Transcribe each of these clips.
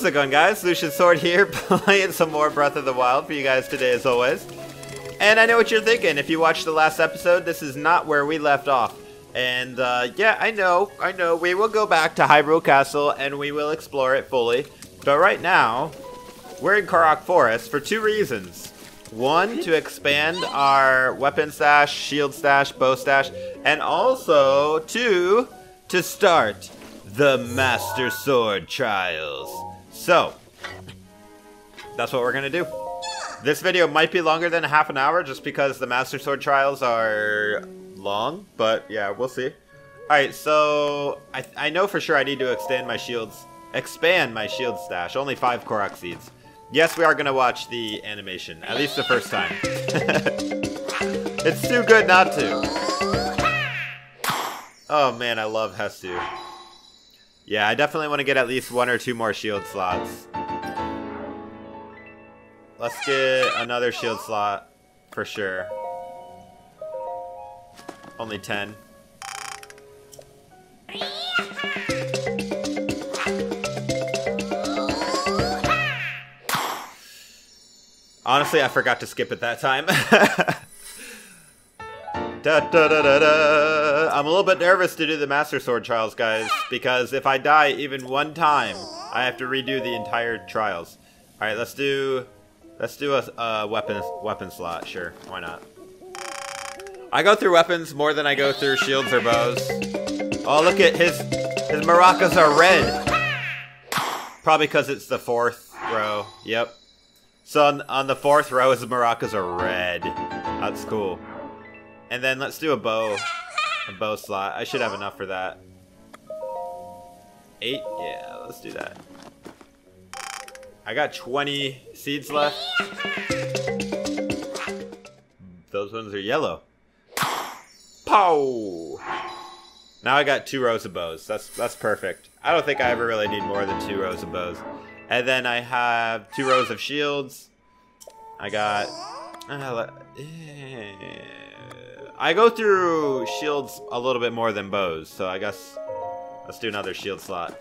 How's it going, guys? Lucian Sword here, playing some more Breath of the Wild for you guys today, as always. And I know what you're thinking. If you watched the last episode, this is not where we left off. And uh, yeah, I know, I know. We will go back to Hyrule Castle and we will explore it fully. But right now, we're in Korok Forest for two reasons. One, to expand our weapon stash, shield stash, bow stash, and also two, to start the Master Sword Trials. So, that's what we're gonna do. This video might be longer than half an hour just because the Master Sword Trials are long, but yeah, we'll see. Alright, so I, I know for sure I need to extend my shields, expand my shield stash. Only five Korok seeds. Yes, we are gonna watch the animation, at least the first time. it's too good not to. Oh man, I love Hestu. Yeah, I definitely want to get at least one or two more shield slots. Let's get another shield slot for sure. Only 10. Honestly, I forgot to skip it that time. Da, da, da, da, da. I'm a little bit nervous to do the Master Sword trials, guys, because if I die even one time, I have to redo the entire trials. All right, let's do let's do a, a weapon weapon slot. Sure, why not? I go through weapons more than I go through shields or bows. Oh, look at his his maracas are red. Probably because it's the fourth row. Yep. So on, on the fourth row, his maracas are red. That's cool. And then let's do a bow. A bow slot. I should have enough for that. Eight? Yeah, let's do that. I got 20 seeds left. Those ones are yellow. Pow! Now I got two rows of bows. That's that's perfect. I don't think I ever really need more than two rows of bows. And then I have two rows of shields. I got... Uh, I go through shields a little bit more than bows, so I guess let's do another shield slot.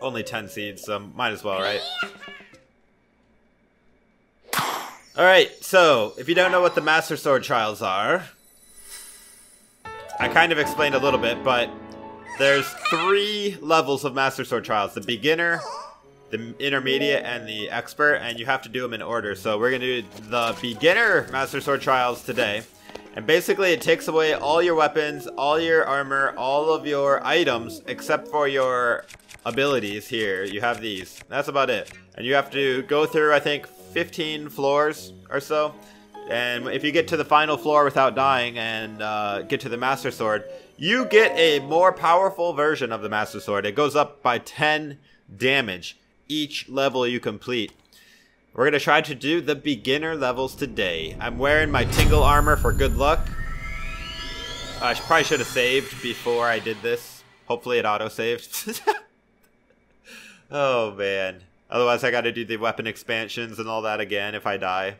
Only 10 seeds, so might as well, right? Alright, so, if you don't know what the Master Sword Trials are, I kind of explained a little bit, but there's three levels of Master Sword Trials. The beginner, the intermediate, and the expert, and you have to do them in order. So we're going to do the beginner Master Sword Trials today. And basically it takes away all your weapons, all your armor, all of your items, except for your abilities here. You have these. That's about it. And you have to go through, I think, 15 floors or so. And if you get to the final floor without dying and uh, get to the Master Sword, you get a more powerful version of the Master Sword. It goes up by 10 damage each level you complete. We're to try to do the beginner levels today. I'm wearing my Tingle armor for good luck. I probably should have saved before I did this. Hopefully it auto-saved. oh, man. Otherwise I got to do the weapon expansions and all that again if I die.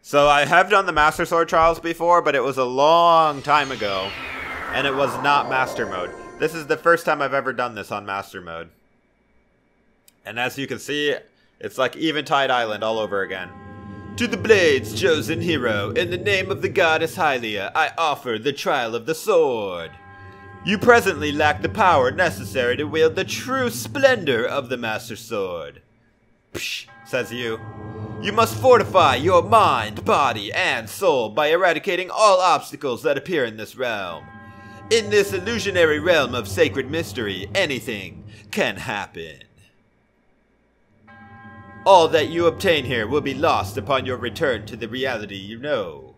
So I have done the Master Sword Trials before, but it was a long time ago. And it was not Master Mode. This is the first time I've ever done this on Master Mode. And as you can see, it's like Eventide Island all over again. To the Blades, chosen hero, in the name of the goddess Hylia, I offer the trial of the sword. You presently lack the power necessary to wield the true splendor of the Master Sword. Psh, says you. You must fortify your mind, body, and soul by eradicating all obstacles that appear in this realm. In this illusionary realm of sacred mystery, anything can happen. All that you obtain here will be lost upon your return to the reality you know.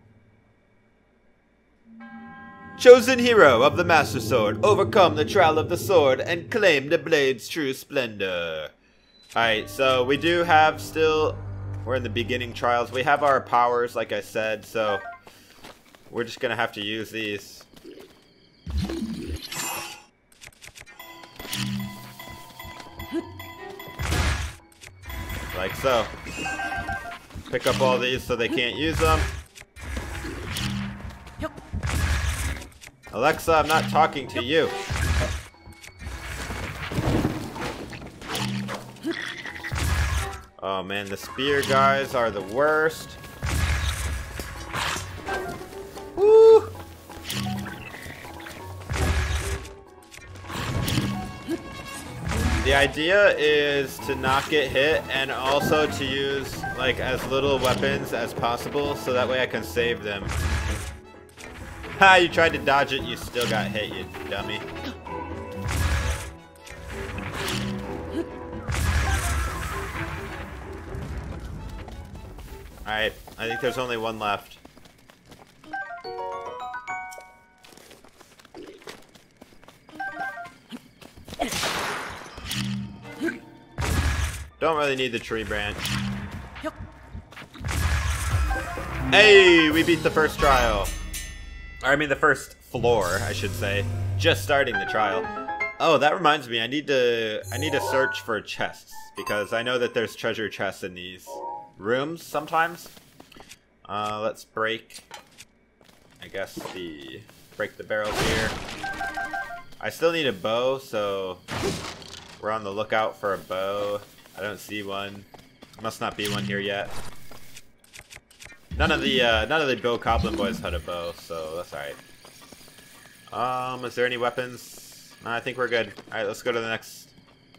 Chosen hero of the Master Sword, overcome the trial of the sword and claim the blade's true splendor. Alright, so we do have still... We're in the beginning trials. We have our powers, like I said, so... We're just gonna have to use these. Like so. Pick up all these so they can't use them. Alexa, I'm not talking to you. Oh man, the spear guys are the worst. Woo! The idea is to not get hit and also to use like as little weapons as possible so that way I can save them. Ha, you tried to dodge it, you still got hit, you dummy. Alright, I think there's only one left. Don't really need the tree branch. Hey, we beat the first trial. Or, I mean the first floor, I should say. Just starting the trial. Oh, that reminds me, I need to I need to search for chests because I know that there's treasure chests in these rooms sometimes. Uh, let's break, I guess, the break the barrels here. I still need a bow, so we're on the lookout for a bow. I don't see one. Must not be one here yet. None of the uh, none of the bow goblin boys had a bow, so that's alright. Um, is there any weapons? No, I think we're good. Alright, let's go to the next.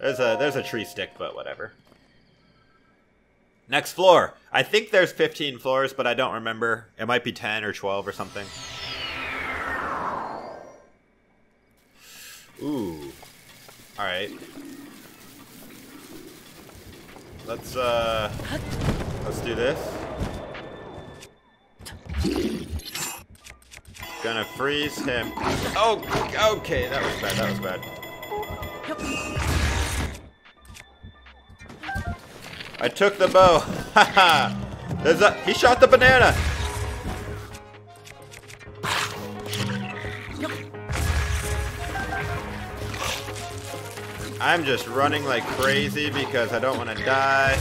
There's a there's a tree stick, but whatever. Next floor. I think there's 15 floors, but I don't remember. It might be 10 or 12 or something. Ooh. Alright. Let's, uh... Let's do this. Gonna freeze him. Oh, okay, that was bad, that was bad. I took the bow. There's a he shot the banana. I'm just running like crazy because I don't want to die.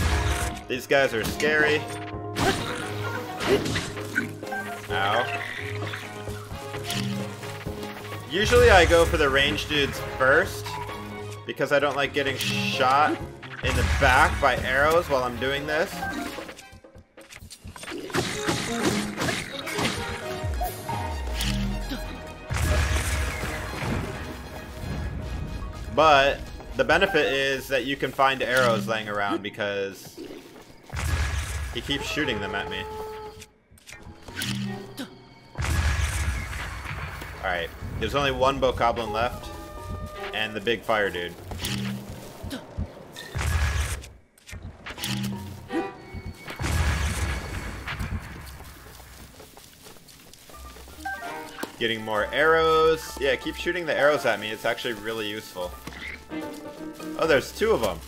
These guys are scary. Ow. Usually I go for the range dudes first because I don't like getting shot in the back by arrows while I'm doing this. But the benefit is that you can find arrows laying around because he keeps shooting them at me. Alright, there's only one Bokoblin left, and the big fire dude. Getting more arrows. Yeah, keep shooting the arrows at me. It's actually really useful. Oh, there's two of them.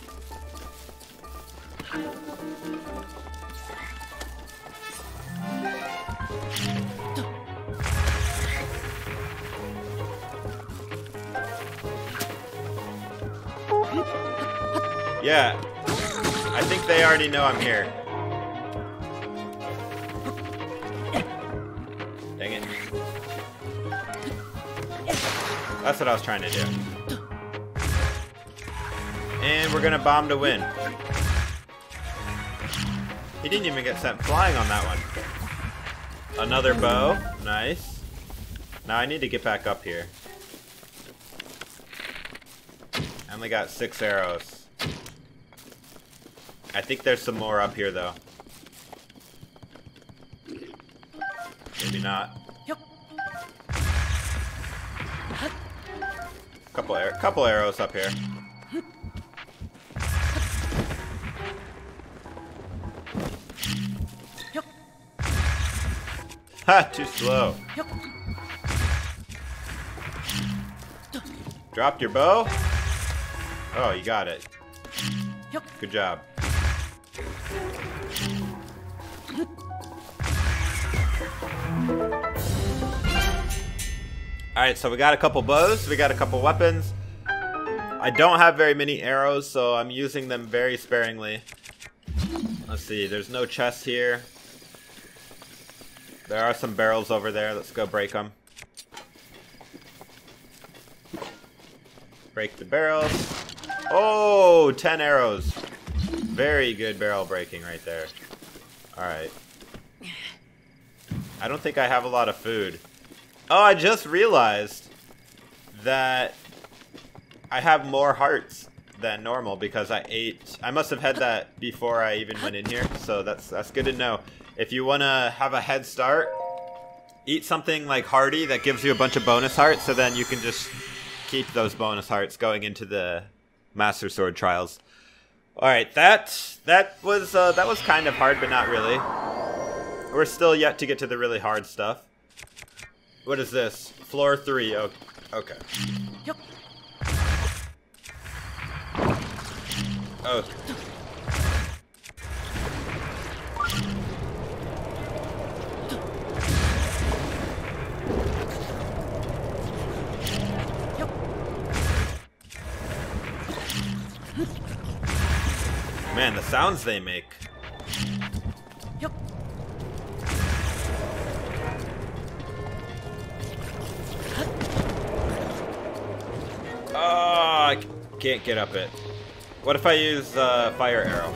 Yeah. I think they already know I'm here. Dang it. That's what I was trying to do. And we're gonna bomb to win. He didn't even get sent flying on that one. Another bow. Nice. Now I need to get back up here. I only got six arrows. I think there's some more up here though. Maybe not. Couple couple arrows up here. Ha! Too slow. Dropped your bow? Oh, you got it. Good job. Alright, so we got a couple bows, we got a couple weapons. I don't have very many arrows, so I'm using them very sparingly. Let's see, there's no chest here. There are some barrels over there, let's go break them. Break the barrels. Oh, 10 arrows. Very good barrel breaking right there. Alright. I don't think I have a lot of food. Oh, I just realized that I have more hearts than normal because I ate. I must have had that before I even went in here, so that's that's good to know. If you want to have a head start, eat something like hearty that gives you a bunch of bonus hearts, so then you can just keep those bonus hearts going into the Master Sword trials. All right, that that was uh, that was kind of hard, but not really. We're still yet to get to the really hard stuff. What is this? Floor three. Oh, okay. Oh. Man, the sounds they make. Oh, I can't get up it. What if I use uh, fire arrow?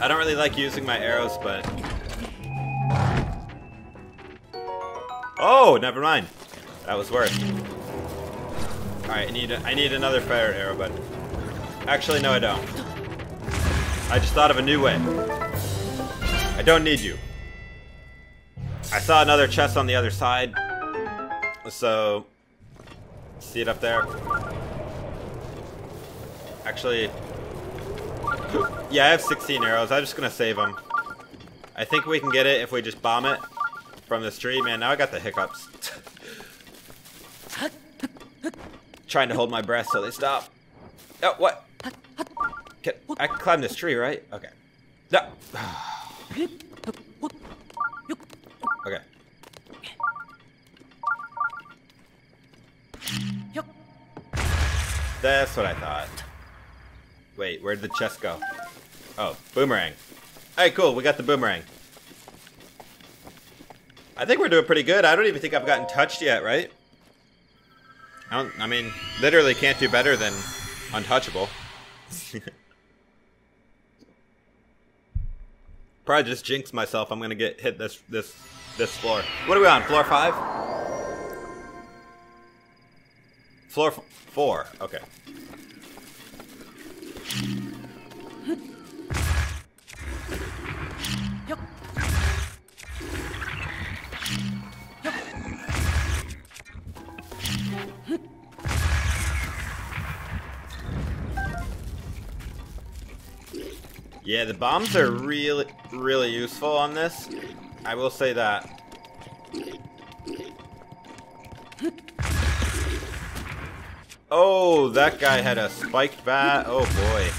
I don't really like using my arrows, but... Oh, never mind. That was worse. Alright, I need I need another fire arrow, but... Actually, no I don't. I just thought of a new way. I don't need you. I saw another chest on the other side. So, see it up there? Actually, yeah, I have 16 arrows. I'm just gonna save them. I think we can get it if we just bomb it from the tree. Man, now I got the hiccups. Trying to hold my breath so they stop. Oh, what? Can, I climb this tree, right? Okay. No. okay. That's what I thought. Wait, where'd the chest go? Oh, boomerang. Alright, cool, we got the boomerang. I think we're doing pretty good. I don't even think I've gotten touched yet, right? I don't, I mean, literally can't do better than untouchable. Probably just jinx myself. I'm gonna get hit this this this floor. What are we on? Floor five? Floor four. Okay. Yeah, the bombs are really, really useful on this. I will say that. Oh, that guy had a spiked bat. Oh boy.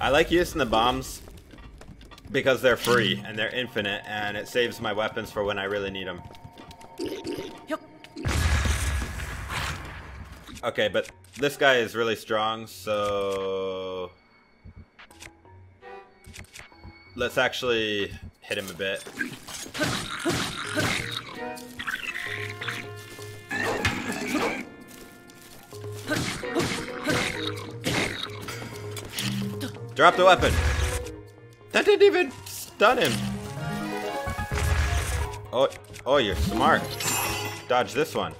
I like using the bombs because they're free and they're infinite and it saves my weapons for when I really need them. Okay, but this guy is really strong, so... Let's actually hit him a bit. Drop the weapon! That didn't even stun him! Oh, oh, you're smart. Dodge this one.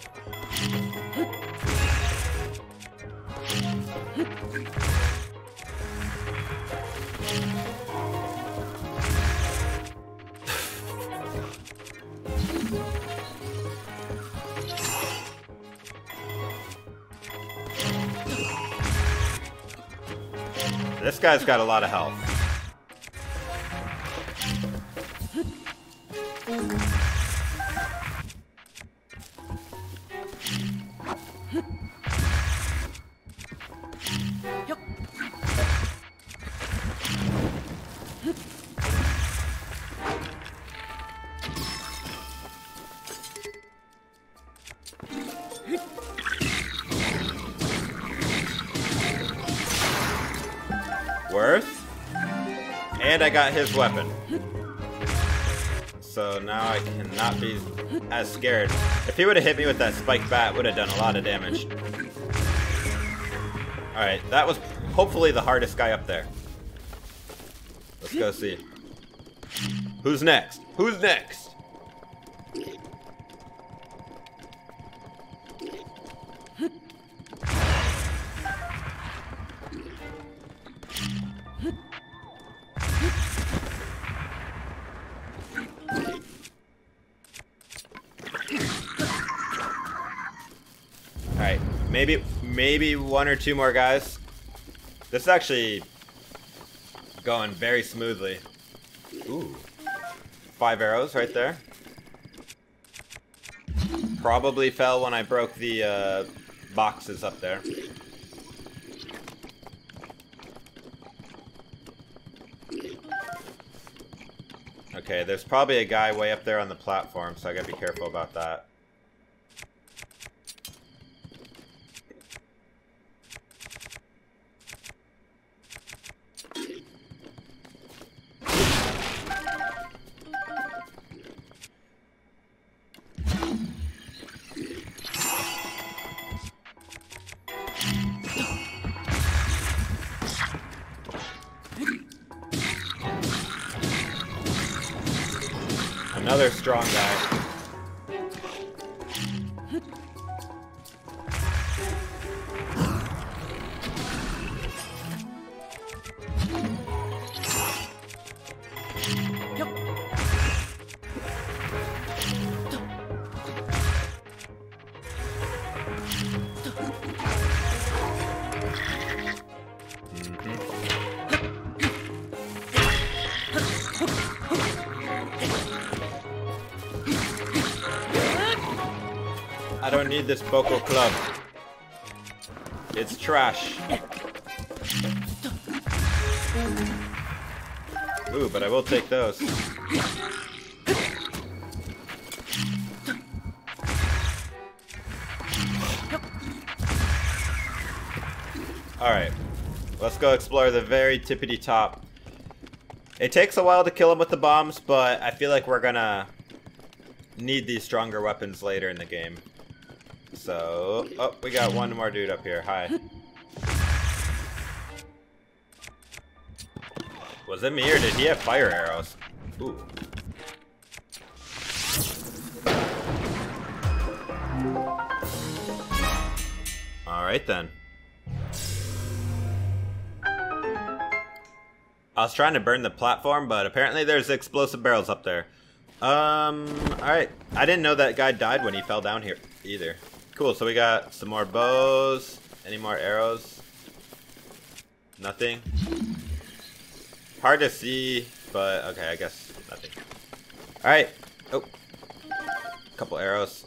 this guy's got a lot of health. His weapon. So now I cannot be as scared. If he would have hit me with that spiked bat, would have done a lot of damage. Alright, that was hopefully the hardest guy up there. Let's go see. Who's next? Who's next? Maybe maybe one or two more guys. This is actually going very smoothly. Ooh. Five arrows right there. Probably fell when I broke the uh, boxes up there. Okay, there's probably a guy way up there on the platform, so I gotta be careful about that. Another strong guy. Need this Boko club. It's trash. Ooh, but I will take those. Alright. Let's go explore the very tippity top. It takes a while to kill him with the bombs, but I feel like we're gonna need these stronger weapons later in the game. So, oh, we got one more dude up here. Hi. Was it me or did he have fire arrows? Ooh. Alright then. I was trying to burn the platform, but apparently there's explosive barrels up there. Um, alright. I didn't know that guy died when he fell down here either. Cool, so we got some more bows. Any more arrows? Nothing? Hard to see, but okay, I guess nothing. Alright. Oh. Couple arrows.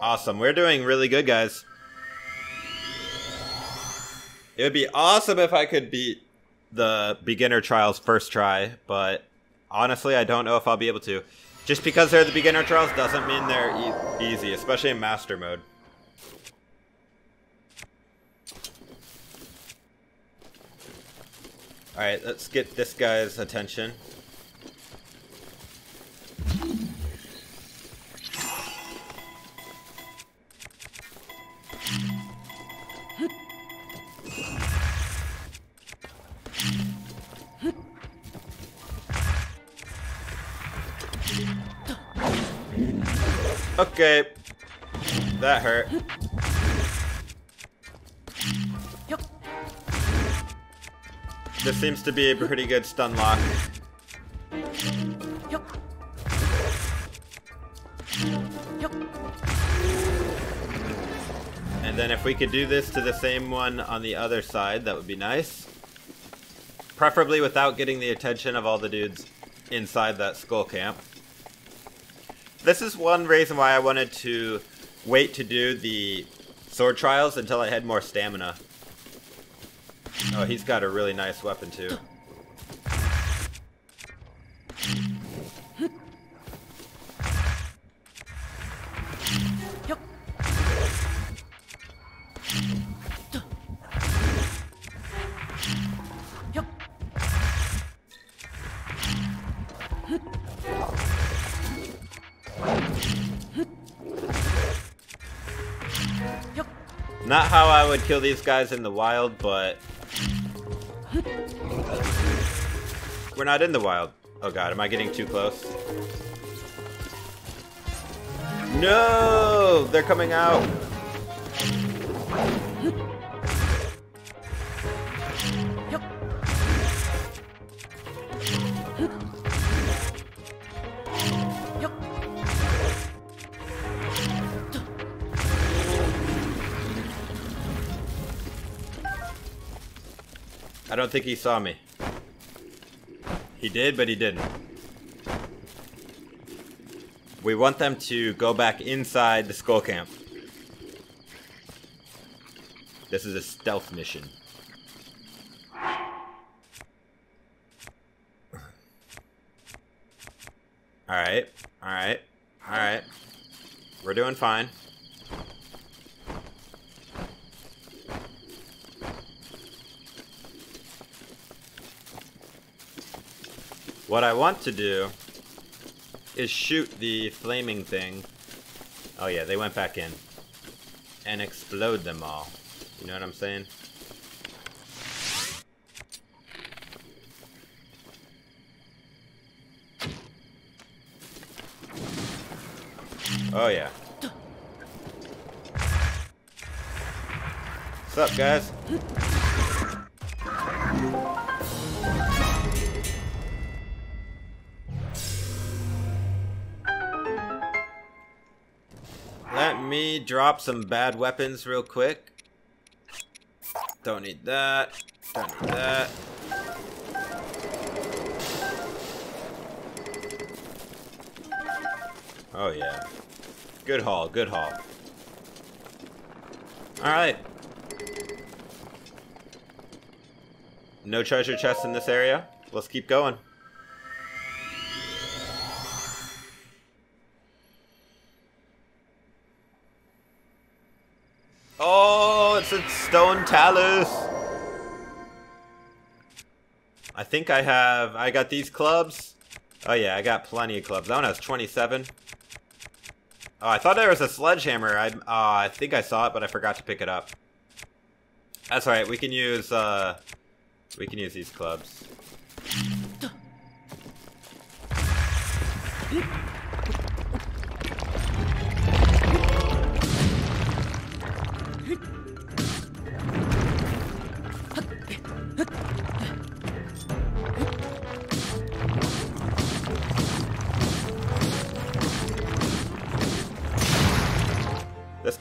Awesome. We're doing really good, guys. It would be awesome if I could beat the beginner trials first try, but honestly, I don't know if I'll be able to. Just because they're the beginner trials doesn't mean they're e easy, especially in master mode. Alright, let's get this guy's attention. Okay. That hurt. This seems to be a pretty good stun lock. And then if we could do this to the same one on the other side, that would be nice. Preferably without getting the attention of all the dudes inside that skull camp. This is one reason why I wanted to wait to do the sword trials until I had more stamina. Oh, he's got a really nice weapon too. Kill these guys in the wild, but... We're not in the wild. Oh god, am I getting too close? No! They're coming out! Think he saw me. He did, but he didn't. We want them to go back inside the skull camp. This is a stealth mission. Alright, alright, alright. We're doing fine. What I want to do is shoot the flaming thing. Oh yeah, they went back in. And explode them all. You know what I'm saying? Oh yeah. What's up, guys? Drop some bad weapons real quick. Don't need that. Don't need that. Oh yeah. Good haul, good haul. Alright. No treasure chests in this area. Let's keep going. It's stone talus. I think I have, I got these clubs. Oh yeah, I got plenty of clubs. That one has 27. Oh, I thought there was a sledgehammer. I, uh, I think I saw it, but I forgot to pick it up. That's alright, we can use, uh, we can use these clubs.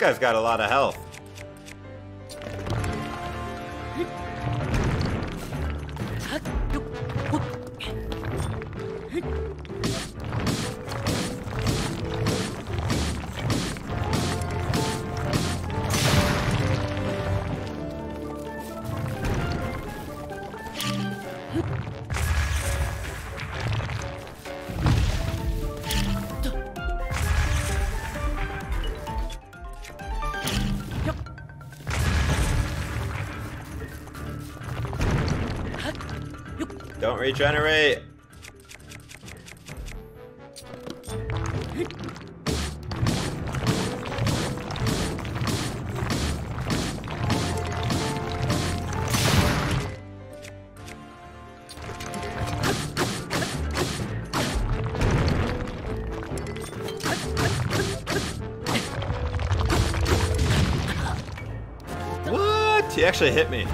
Guy's got a lot of health. Regenerate. What? He actually hit me.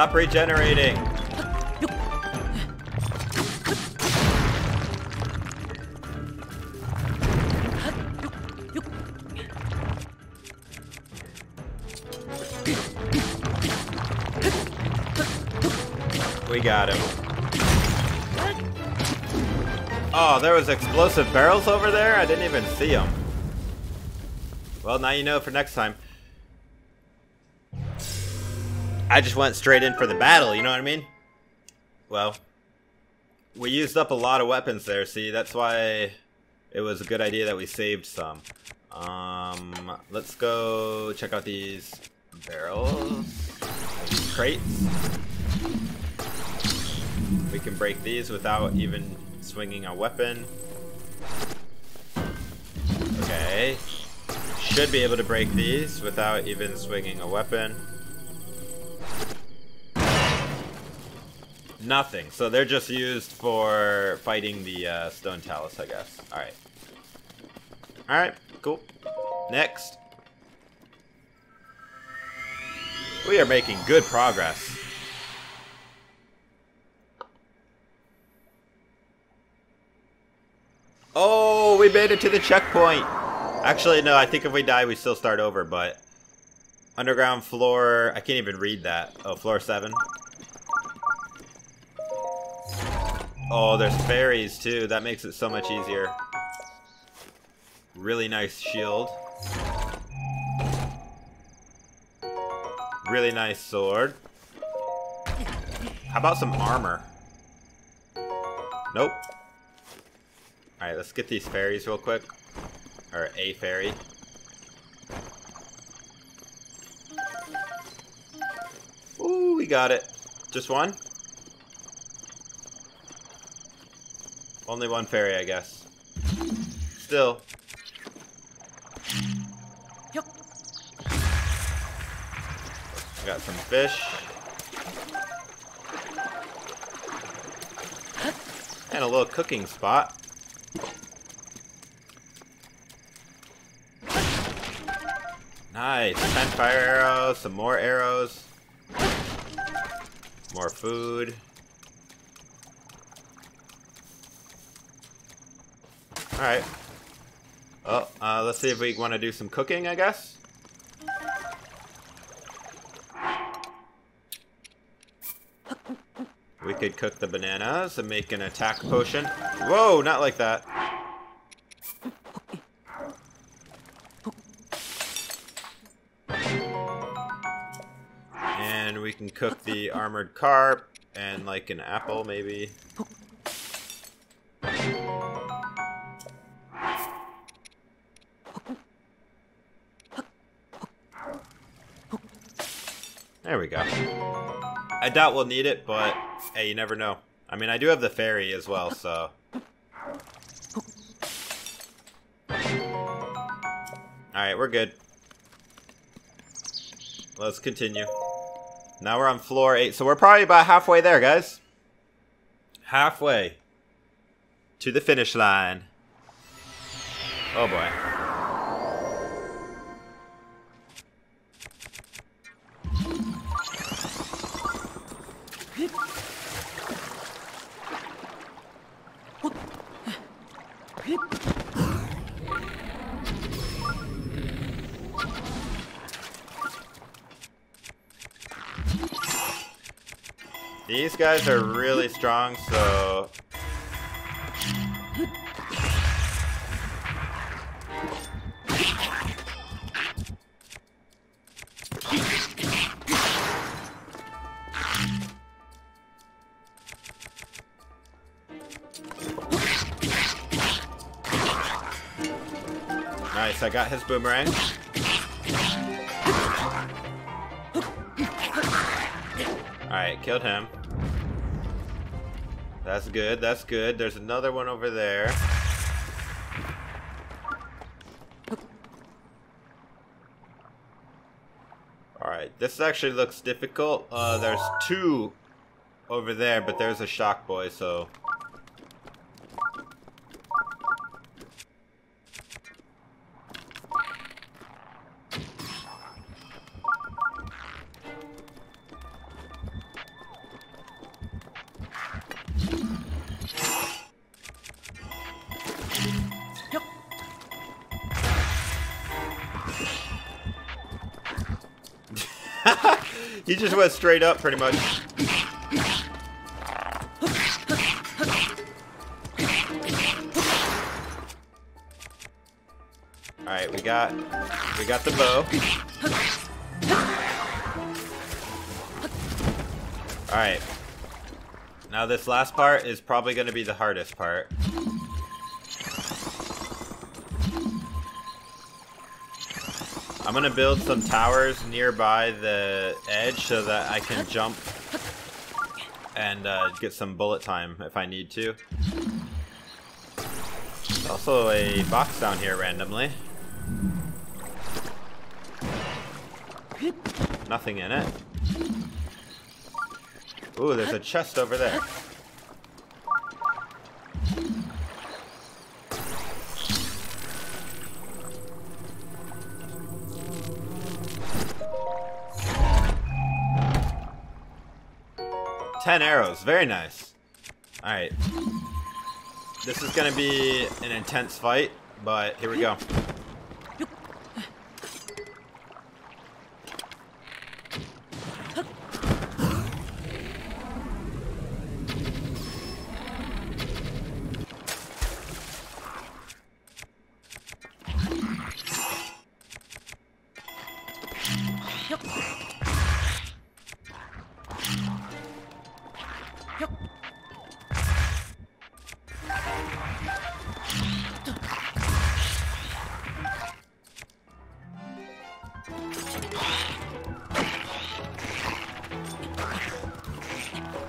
Stop regenerating. We got him. Oh, there was explosive barrels over there? I didn't even see them. Well, now you know for next time. I just went straight in for the battle, you know what I mean? Well, we used up a lot of weapons there, see? That's why it was a good idea that we saved some. Um, let's go check out these barrels. Crates. We can break these without even swinging a weapon. Okay. Should be able to break these without even swinging a weapon. Nothing. So they're just used for fighting the uh, stone talus, I guess. Alright. Alright, cool. Next. We are making good progress. Oh, we made it to the checkpoint. Actually, no, I think if we die, we still start over, but... Underground floor... I can't even read that. Oh, floor 7. Oh, there's fairies, too. That makes it so much easier. Really nice shield. Really nice sword. How about some armor? Nope. Alright, let's get these fairies real quick. Or a fairy. Ooh, we got it. Just one? Only one fairy, I guess. Still. Yep. Got some fish. And a little cooking spot. Nice. 10 fire arrows, some more arrows. More food. Alright. Oh, uh, let's see if we want to do some cooking, I guess. We could cook the bananas and make an attack potion. Whoa, not like that. And we can cook the armored carp and like an apple maybe. Doubt we'll need it, but hey, you never know. I mean, I do have the fairy as well, so... Alright, we're good. Let's continue. Now we're on floor 8, so we're probably about halfway there, guys. Halfway. To the finish line. Oh boy. Guys are really strong, so... Nice, I got his boomerang. Alright, killed him. That's good, that's good. There's another one over there. Alright, this actually looks difficult. Uh, there's two over there, but there's a shock boy, so... straight up, pretty much. Alright, we got... We got the bow. Alright. Now this last part is probably going to be the hardest part. I'm gonna build some towers nearby the edge so that I can jump and uh, get some bullet time if I need to. Also a box down here randomly. Nothing in it. Ooh, there's a chest over there. Arrows, very nice. Alright. This is gonna be an intense fight, but here we go.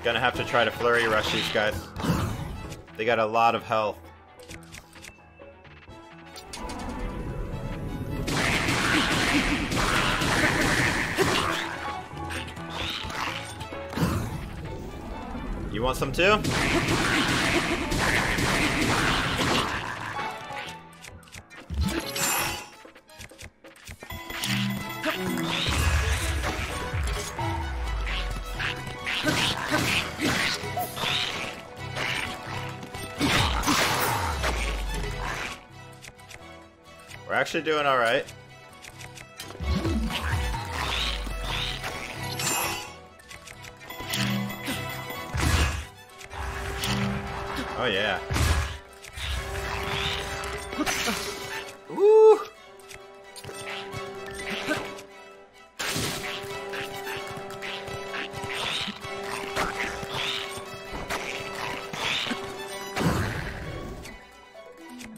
Gonna have to try to flurry rush these guys. They got a lot of health. You want some too? Actually doing alright. Oh yeah. Woo!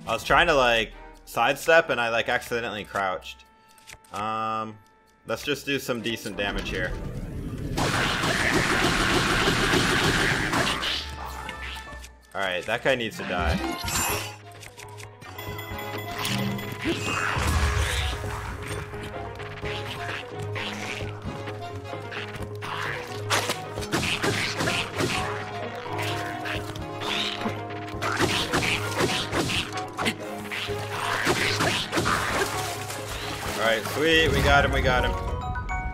I was trying to like sidestep and I like accidentally crouched. Um, let's just do some decent damage here. Alright, that guy needs to die. Sweet, we got him, we got him.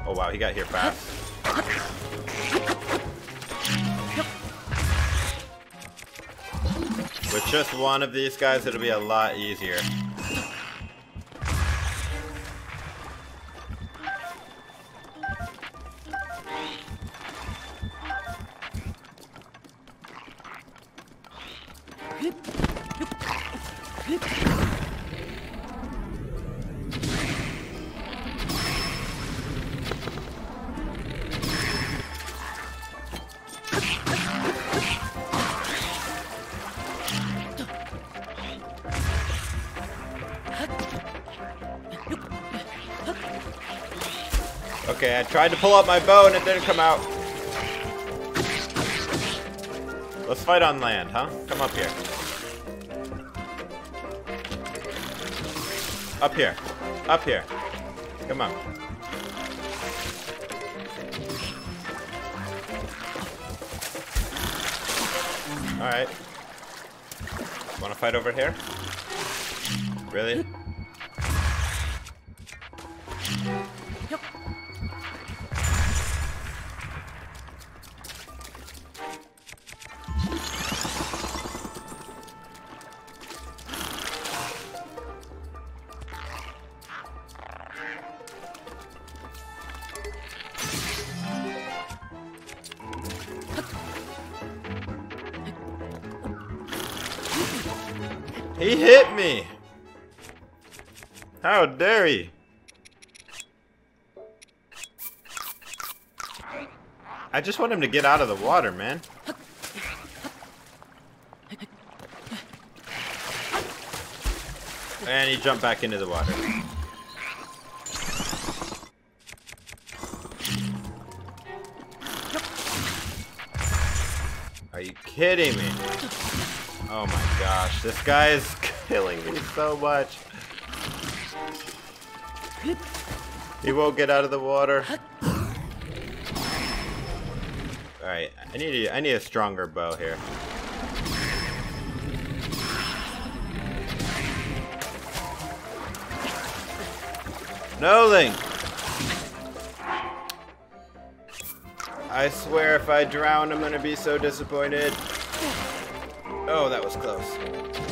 Oh wow, he got here fast. With just one of these guys, it'll be a lot easier. Tried to pull out my bow and it didn't come out. Let's fight on land, huh? Come up here. Up here. Up here. Come on. Alright. Wanna fight over here? Really? Want him to get out of the water, man. And he jumped back into the water. Are you kidding me? Oh my gosh, this guy is killing me so much. He won't get out of the water. Need a, I need a stronger bow here. No, Link! I swear if I drown, I'm gonna be so disappointed. Oh, that was close.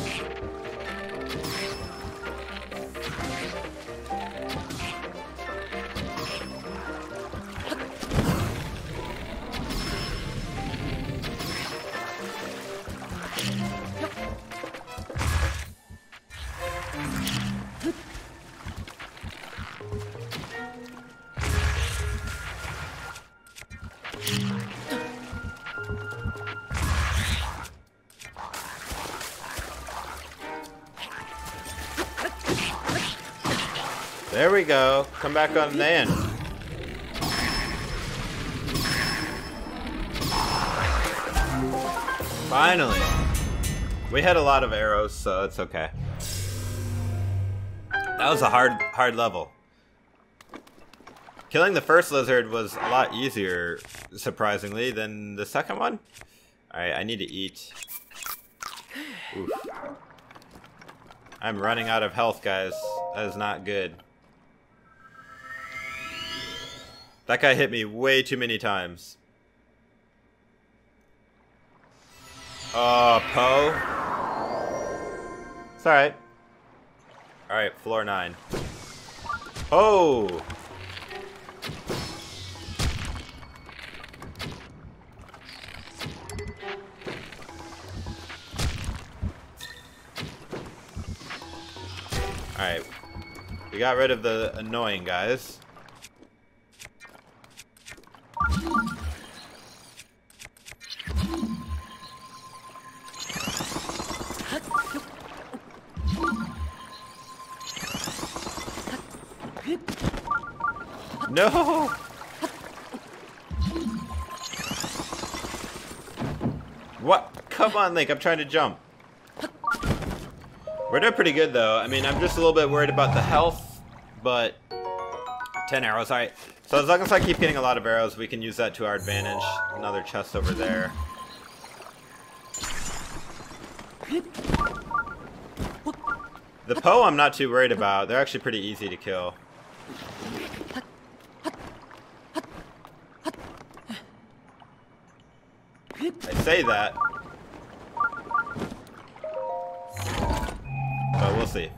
Come back on the end. Finally. We had a lot of arrows, so it's okay. That was a hard, hard level. Killing the first lizard was a lot easier, surprisingly, than the second one. Alright, I need to eat. Oof. I'm running out of health, guys. That is not good. That guy hit me way too many times. Oh, Poe. It's alright. Alright, floor 9. Oh! Alright. We got rid of the annoying guys. No! What? Come on, Link, I'm trying to jump. We're doing pretty good, though. I mean, I'm just a little bit worried about the health, but... 10 arrows, alright. So as long as I keep getting a lot of arrows, we can use that to our advantage. Another chest over there. The Poe I'm not too worried about. They're actually pretty easy to kill. I say that. But we'll see.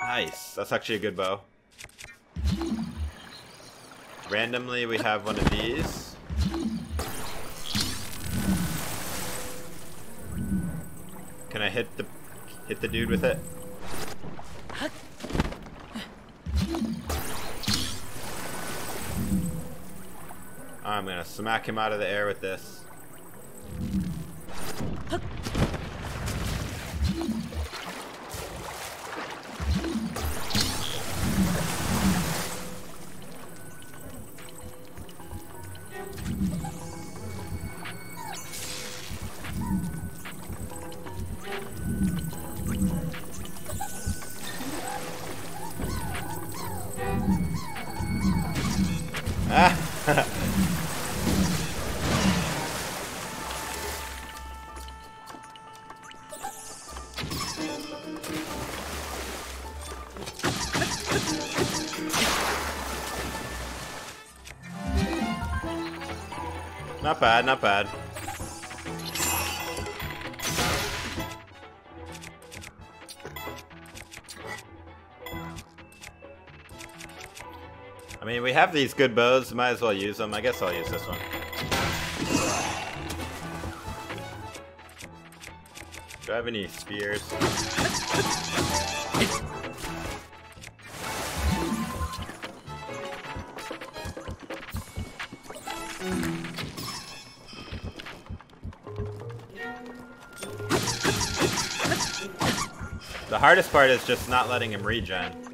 Nice. That's actually a good bow. Randomly, we have one of these. Can I hit the hit the dude with it? I'm gonna smack him out of the air with this. these good bows, might as well use them. I guess I'll use this one. Do I have any spears? The hardest part is just not letting him regen.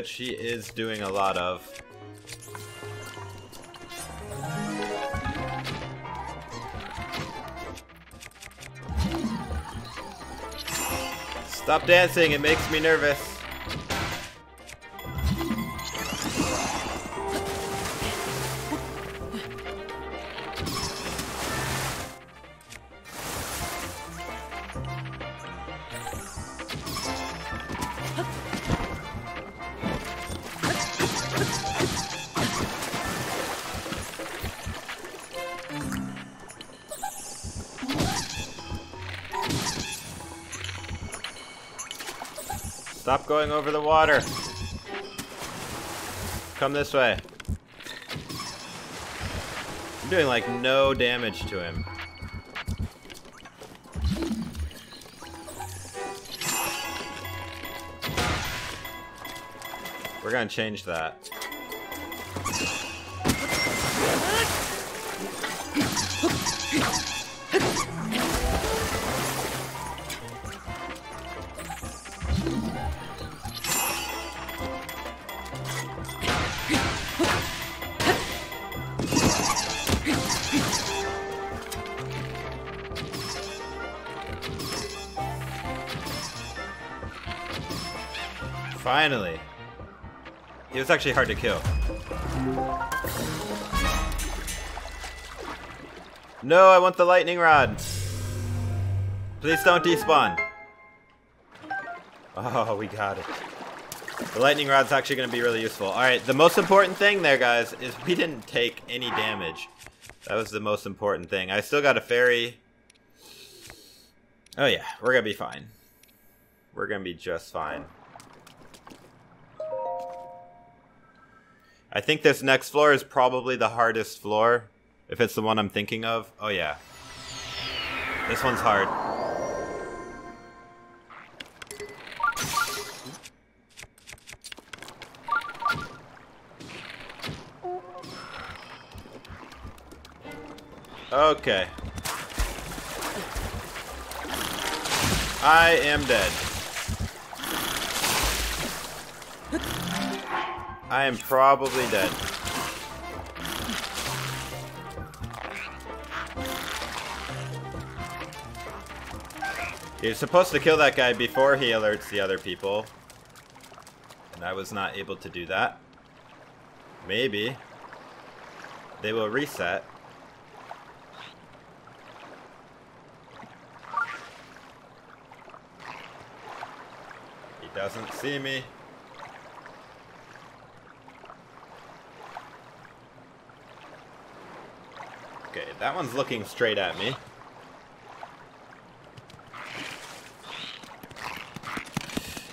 Which he is doing a lot of. Stop dancing, it makes me nervous. Going over the water. Come this way. I'm doing like no damage to him. We're gonna change that. Finally. He was actually hard to kill. No, I want the lightning rod. Please don't despawn. Oh, we got it. The lightning rod's actually going to be really useful. Alright, the most important thing there, guys, is we didn't take any damage. That was the most important thing. I still got a fairy. Oh yeah, we're going to be fine. We're going to be just fine. I think this next floor is probably the hardest floor. If it's the one I'm thinking of. Oh yeah. This one's hard. Okay. I am dead. I am probably dead. You're supposed to kill that guy before he alerts the other people. And I was not able to do that. Maybe. They will reset. He doesn't see me. That one's looking straight at me.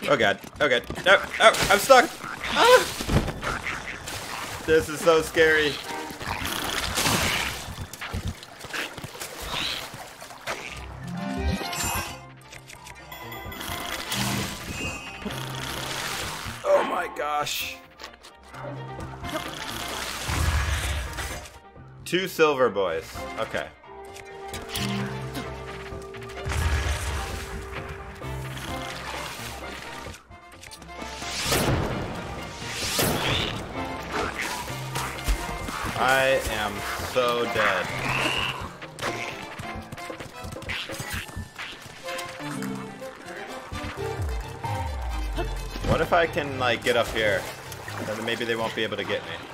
Oh god. Oh god. No, no, I'm stuck! Ah! This is so scary. Two silver boys. Okay. I am so dead. What if I can, like, get up here? Then maybe they won't be able to get me.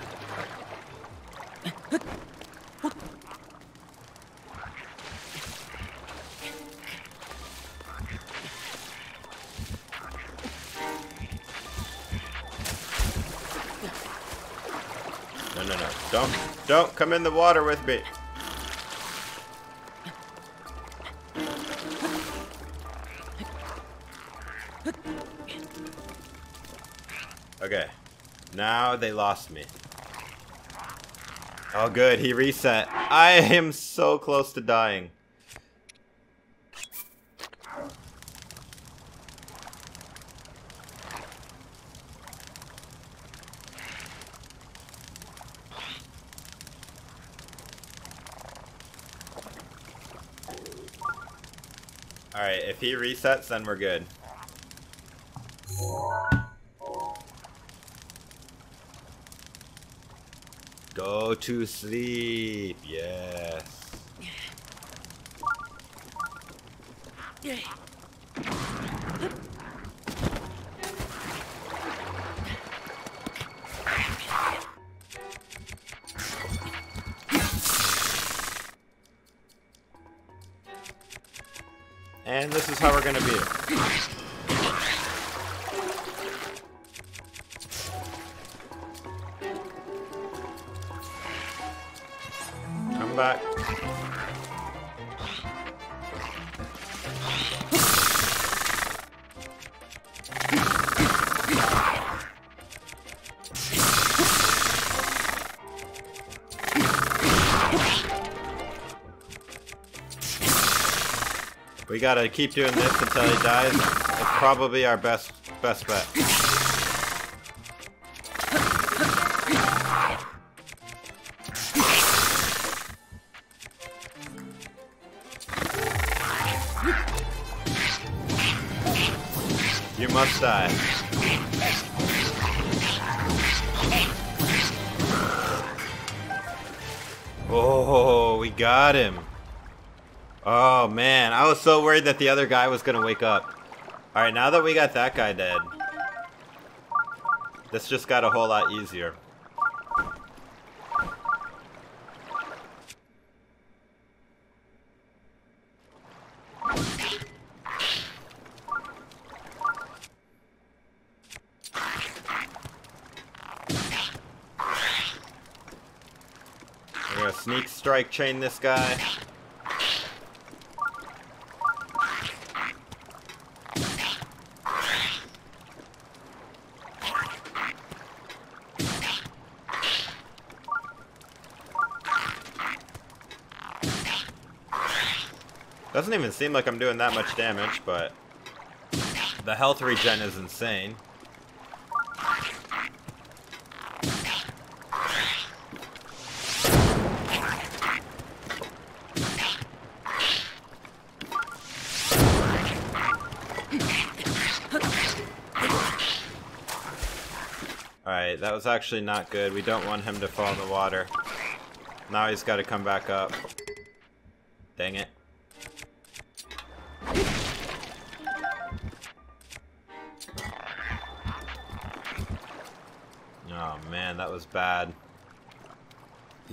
No, no, no. Don't, don't come in the water with me. Okay. Now they lost me. Oh good, he reset. I am so close to dying. He resets, then we're good. Go to sleep, yes. Gotta keep doing this until he dies. It's probably our best best bet. You must die. Oh, we got him. Oh man, I was so worried that the other guy was gonna wake up. Alright, now that we got that guy dead, this just got a whole lot easier. We're gonna sneak strike chain this guy. Doesn't even seem like I'm doing that much damage, but the health regen is insane. Alright, that was actually not good. We don't want him to fall in the water. Now he's got to come back up. Dang it.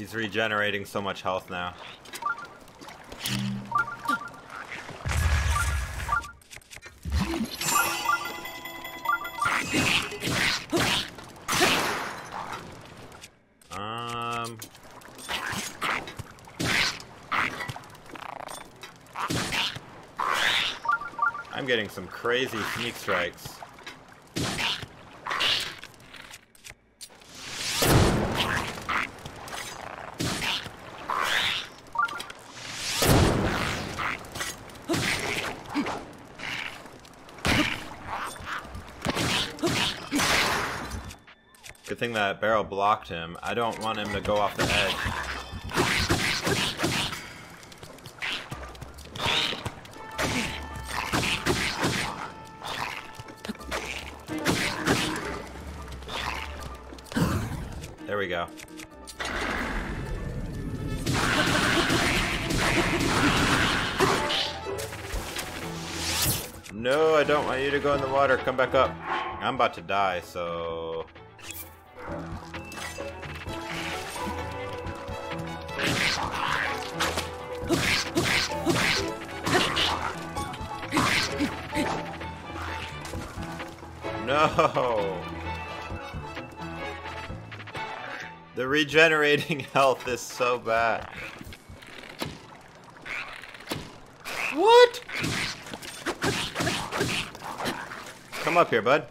He's regenerating so much health now. Um... I'm getting some crazy sneak strikes. Good thing barrel blocked him. I don't want him to go off the edge. There we go. No, I don't want you to go in the water. Come back up. I'm about to die, so... No! The regenerating health is so bad. What? Come up here, bud.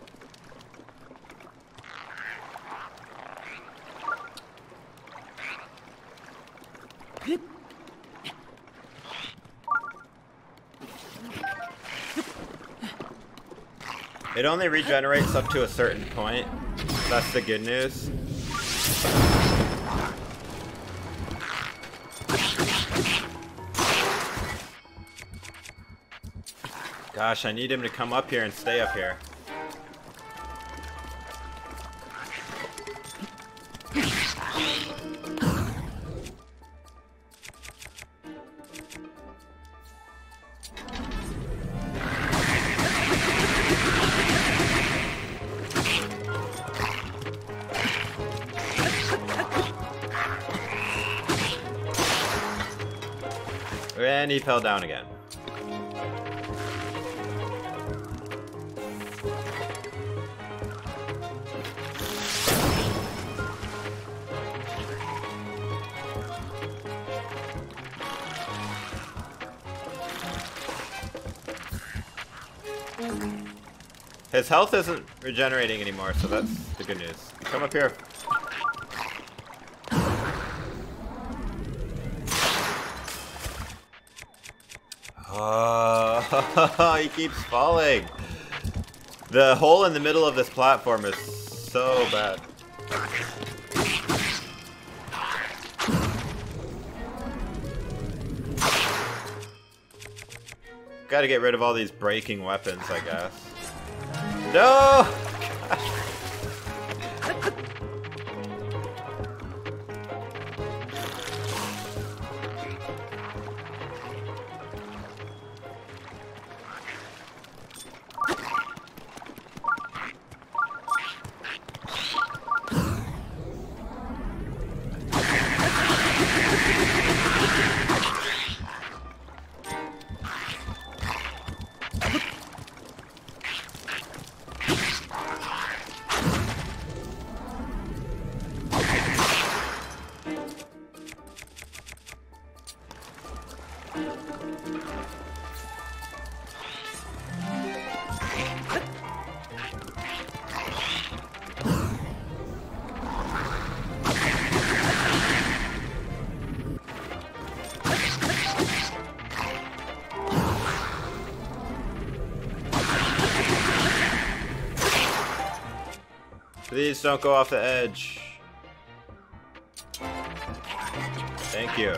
It only regenerates up to a certain point. That's the good news. Gosh, I need him to come up here and stay up here. And he fell down again. His health isn't regenerating anymore, so that's the good news. Come up here. Oh, he keeps falling. The hole in the middle of this platform is so bad. Gotta get rid of all these breaking weapons, I guess. No! Please don't go off the edge. Thank you.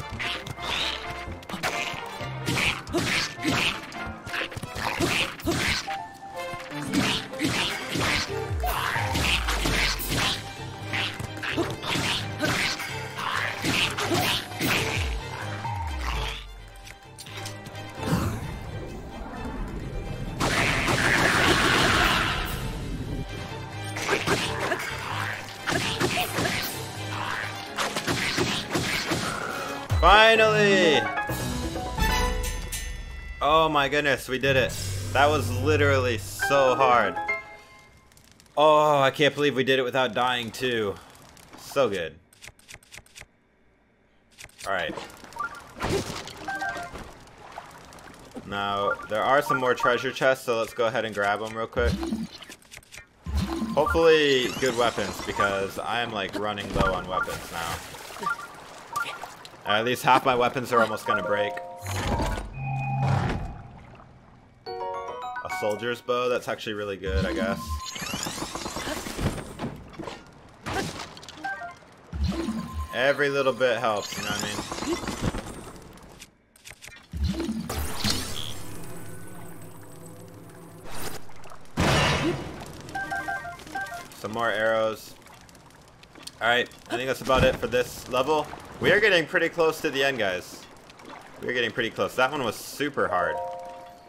My goodness, we did it. That was literally so hard. Oh, I can't believe we did it without dying too. So good. Alright. Now, there are some more treasure chests, so let's go ahead and grab them real quick. Hopefully, good weapons, because I am like running low on weapons now. At least half my weapons are almost gonna break. Soldier's bow, that's actually really good, I guess. Every little bit helps, you know what I mean? Some more arrows. Alright, I think that's about it for this level. We are getting pretty close to the end, guys. We're getting pretty close. That one was super hard.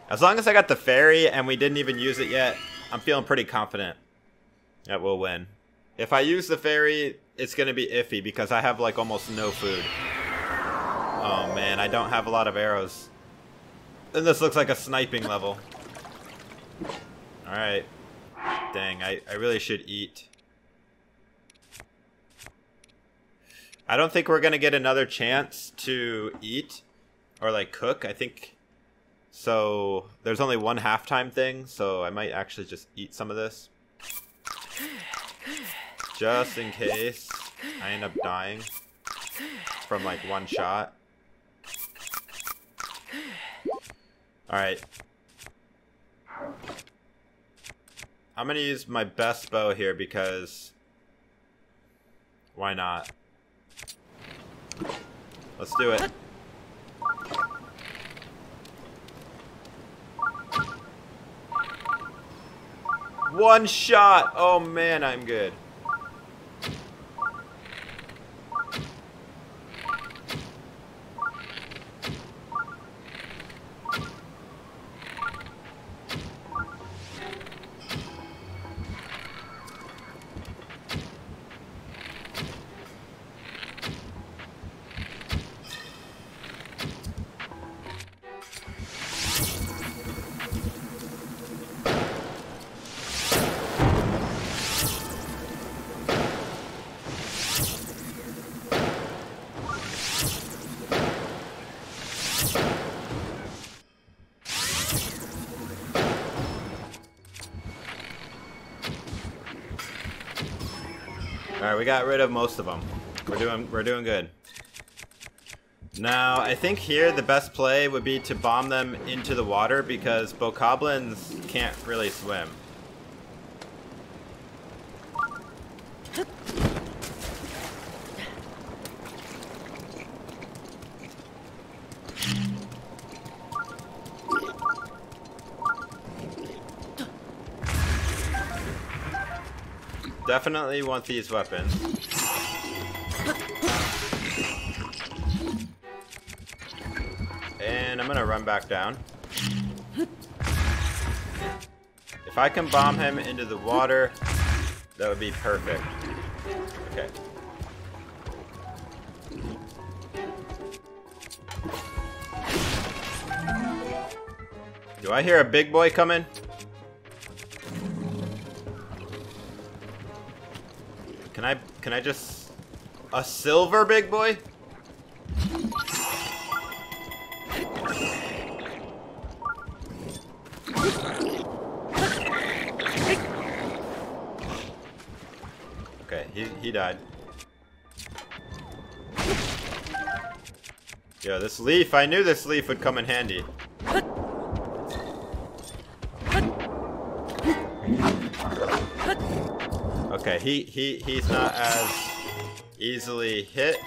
As long as I got the fairy and we didn't even use it yet, I'm feeling pretty confident that we'll win. If I use the fairy, it's going to be iffy because I have like almost no food. Oh man, I don't have a lot of arrows. And this looks like a sniping level. Alright. Dang, I, I really should eat. I don't think we're gonna get another chance to eat or like cook. I think so. There's only one halftime thing, so I might actually just eat some of this, just in case I end up dying from like one shot. All right. I'm gonna use my best bow here because why not? Let's do it. One shot! Oh man, I'm good. Alright, we got rid of most of them. We're doing we're doing good. Now, I think here the best play would be to bomb them into the water because bokoblins can't really swim. Definitely want these weapons. And I'm gonna run back down. If I can bomb him into the water, that would be perfect. Okay. Do I hear a big boy coming? Can I just a silver big boy? Okay, he he died. Yo, this leaf, I knew this leaf would come in handy. Okay, he, he, he's not as easily hit.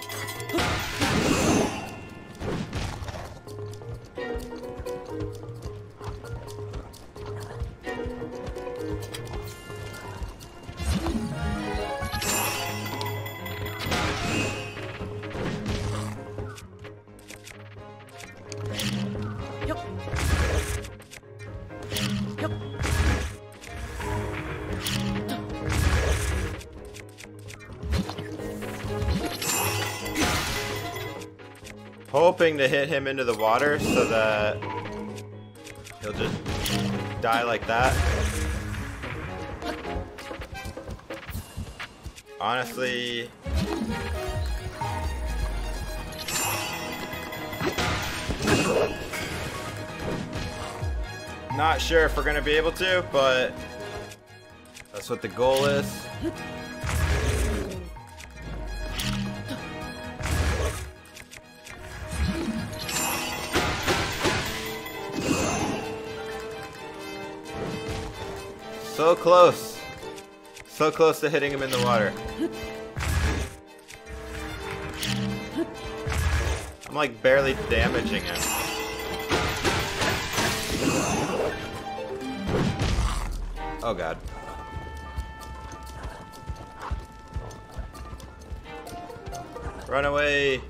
To hit him into the water so that he'll just die like that. Honestly, not sure if we're gonna be able to, but that's what the goal is. Close. So close to hitting him in the water. I'm like barely damaging him. Oh god. Run away!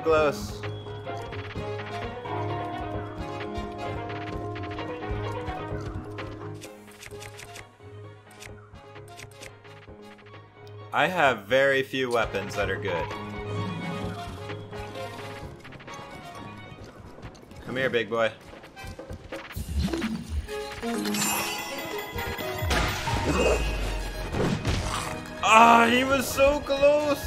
Close. I have very few weapons that are good. Come here, big boy. Ah, he was so close!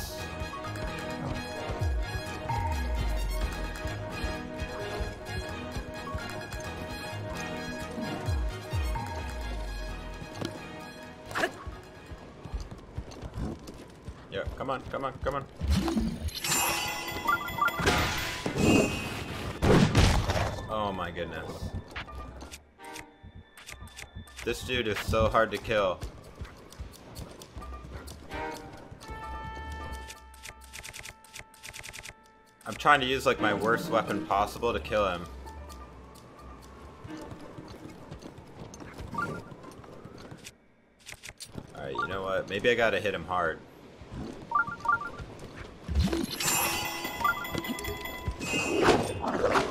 Dude is so hard to kill. I'm trying to use like my worst weapon possible to kill him. Alright, you know what? Maybe I gotta hit him hard.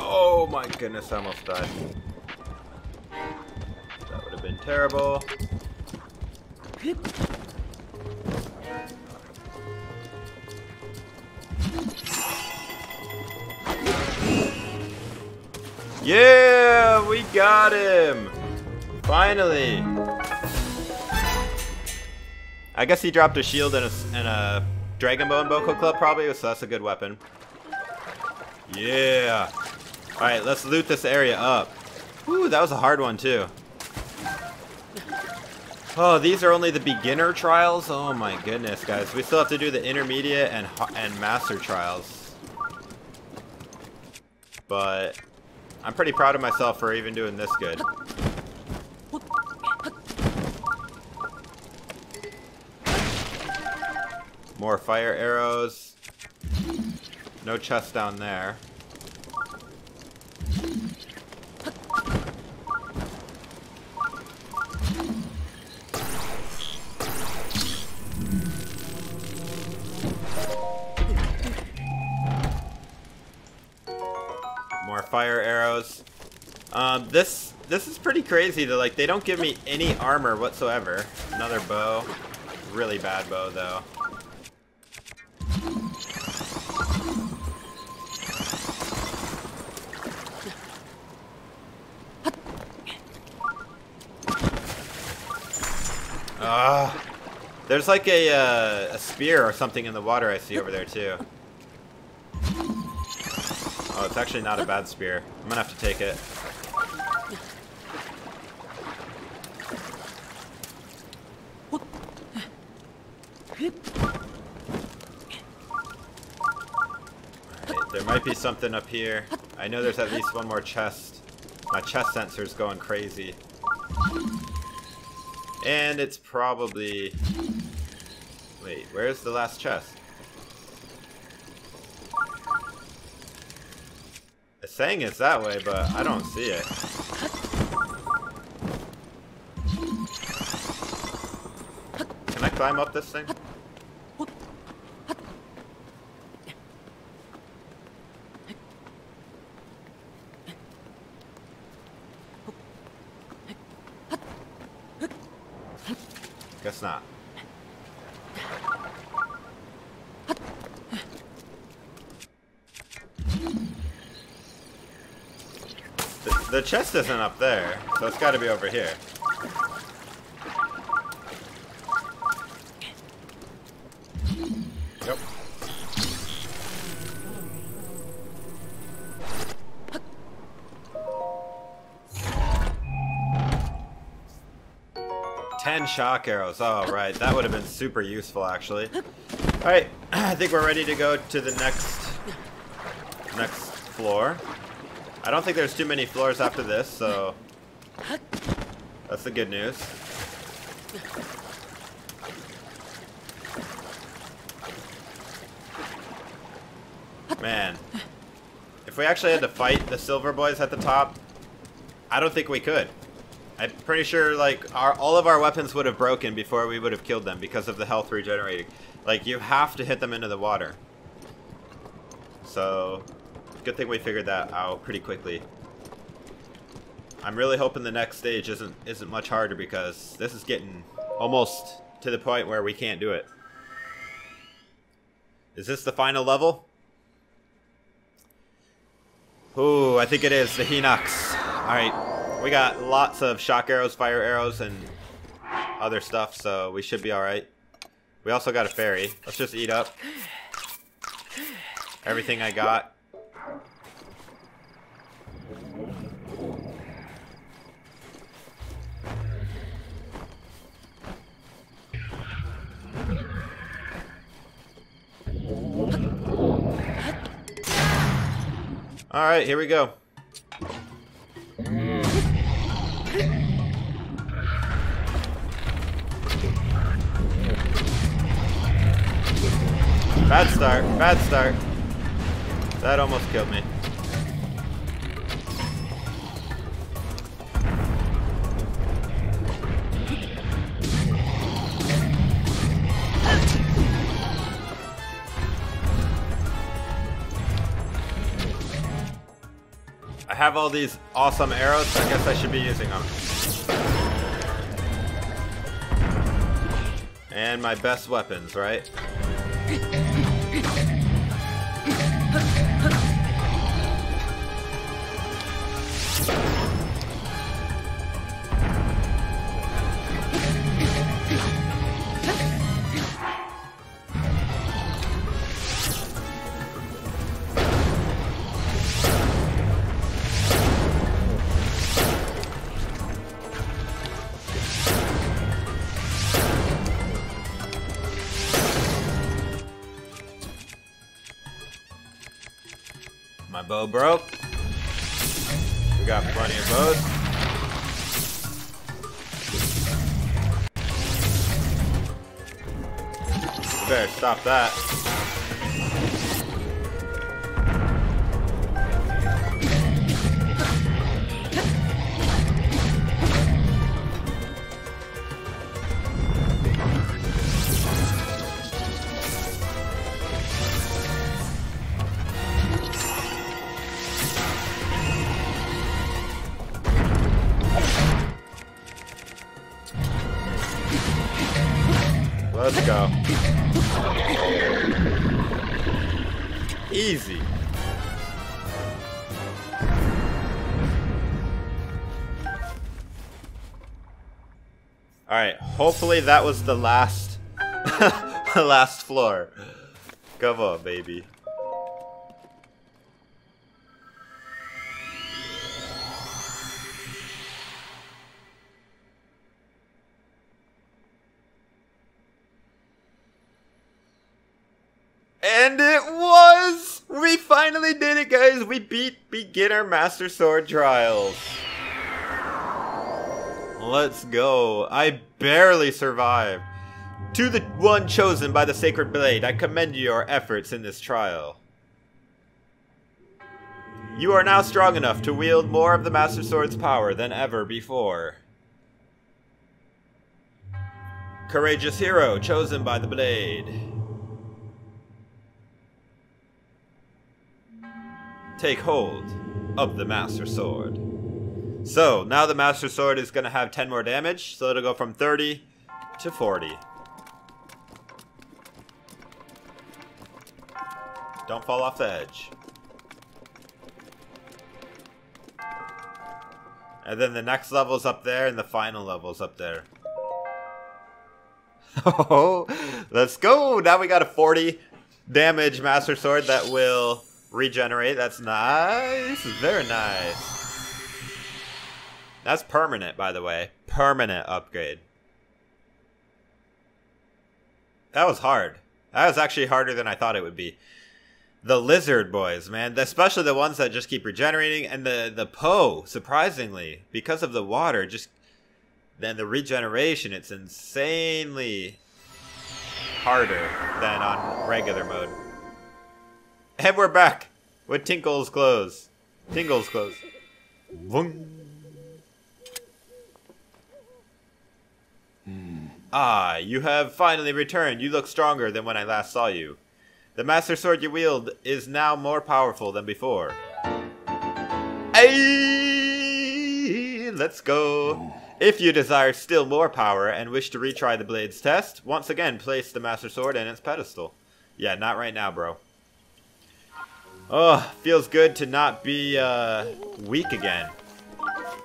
Oh my goodness, I almost died. Terrible. Yeah, we got him! Finally! I guess he dropped a shield and a, and a Dragon Bone Boko Club probably, so that's a good weapon. Yeah! Alright, let's loot this area up. Ooh, that was a hard one too. Oh, these are only the beginner trials? Oh my goodness, guys. We still have to do the intermediate and, and master trials. But I'm pretty proud of myself for even doing this good. More fire arrows. No chest down there. This this is pretty crazy. To like, they don't give me any armor whatsoever. Another bow. Really bad bow though. Ah, uh, there's like a uh, a spear or something in the water I see over there too. Oh, it's actually not a bad spear. I'm gonna have to take it. There might be something up here. I know there's at least one more chest. My chest sensor's going crazy. And it's probably... Wait, where's the last chest? It's saying it's that way, but I don't see it. Can I climb up this thing? Guess not. The, the chest isn't up there, so it's got to be over here. Yep. Ten shock arrows. Oh, right. That would have been super useful, actually. Alright, I think we're ready to go to the next next floor. I don't think there's too many floors after this, so that's the good news. Man, if we actually had to fight the silver boys at the top, I don't think we could. I'm pretty sure like our all of our weapons would have broken before we would have killed them because of the health regenerating. Like you have to hit them into the water. So good thing we figured that out pretty quickly. I'm really hoping the next stage isn't isn't much harder because this is getting almost to the point where we can't do it. Is this the final level? Ooh, I think it is, the Hinox. Alright, we got lots of shock arrows, fire arrows, and other stuff, so we should be alright. We also got a fairy. Let's just eat up everything I got. Alright, here we go. Bad start, bad start. That almost killed me. Have all these awesome arrows, so I guess I should be using them. And my best weapons, right? Broke. We got plenty of. We better stop that. Hopefully that was the last the last floor. Come on, baby. And it was! We finally did it, guys! We beat Beginner Master Sword Trials. Let's go. I barely survived. To the one chosen by the Sacred Blade, I commend your efforts in this trial. You are now strong enough to wield more of the Master Sword's power than ever before. Courageous hero, chosen by the Blade. take hold of the Master Sword. So, now the Master Sword is going to have 10 more damage, so it'll go from 30 to 40. Don't fall off the edge. And then the next level's up there, and the final level's up there. Oh, let's go! Now we got a 40 damage Master Sword that will regenerate. That's nice. Very nice. That's permanent, by the way. Permanent upgrade. That was hard. That was actually harder than I thought it would be. The lizard boys, man, especially the ones that just keep regenerating, and the the Poe, surprisingly, because of the water, just then the regeneration, it's insanely harder than on regular mode. And we're back with Tinkle's clothes. Tingle's clothes. Vroom. Ah, you have finally returned. You look stronger than when I last saw you. The Master Sword you wield is now more powerful than before. Hey, let's go. If you desire still more power and wish to retry the Blade's test, once again place the Master Sword in its pedestal. Yeah, not right now, bro. Oh, feels good to not be uh, weak again.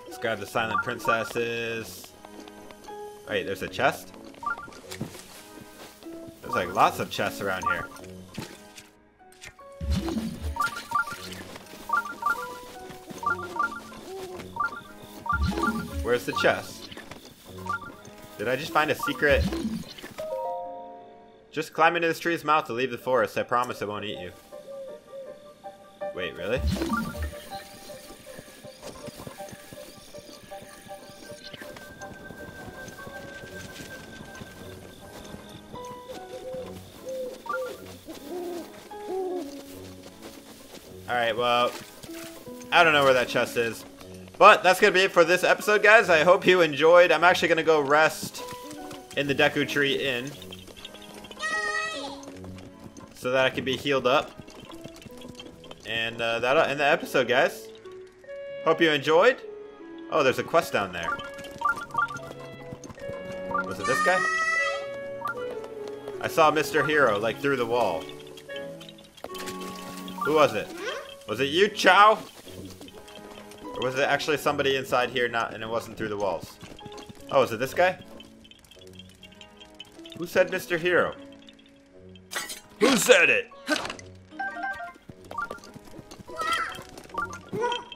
Let's grab the Silent Princesses. Wait, there's a chest? There's like lots of chests around here. Where's the chest? Did I just find a secret? Just climb into this tree's mouth to leave the forest. I promise it won't eat you. Wait, really? Alright, well, I don't know where that chest is. But that's going to be it for this episode, guys. I hope you enjoyed. I'm actually going to go rest in the Deku Tree Inn. So that I can be healed up. And uh, that'll end the episode, guys. Hope you enjoyed. Oh, there's a quest down there. Was it this guy? I saw Mr. Hero, like, through the wall. Who was it? Was it you, Chow? Or was it actually somebody inside here not and it wasn't through the walls? Oh, is it this guy? Who said Mr. Hero? Who said it?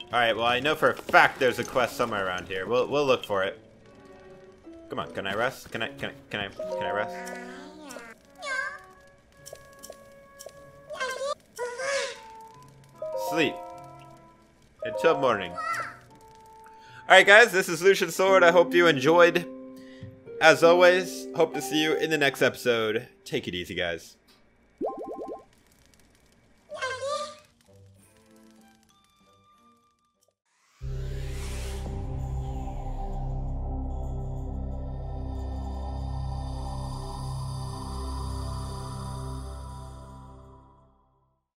Alright, well I know for a fact there's a quest somewhere around here. We'll we'll look for it. Come on, can I rest? Can I can I can I can I rest? Sleep. Until morning. Alright guys, this is Lucian Sword. I hope you enjoyed. As always, hope to see you in the next episode. Take it easy, guys.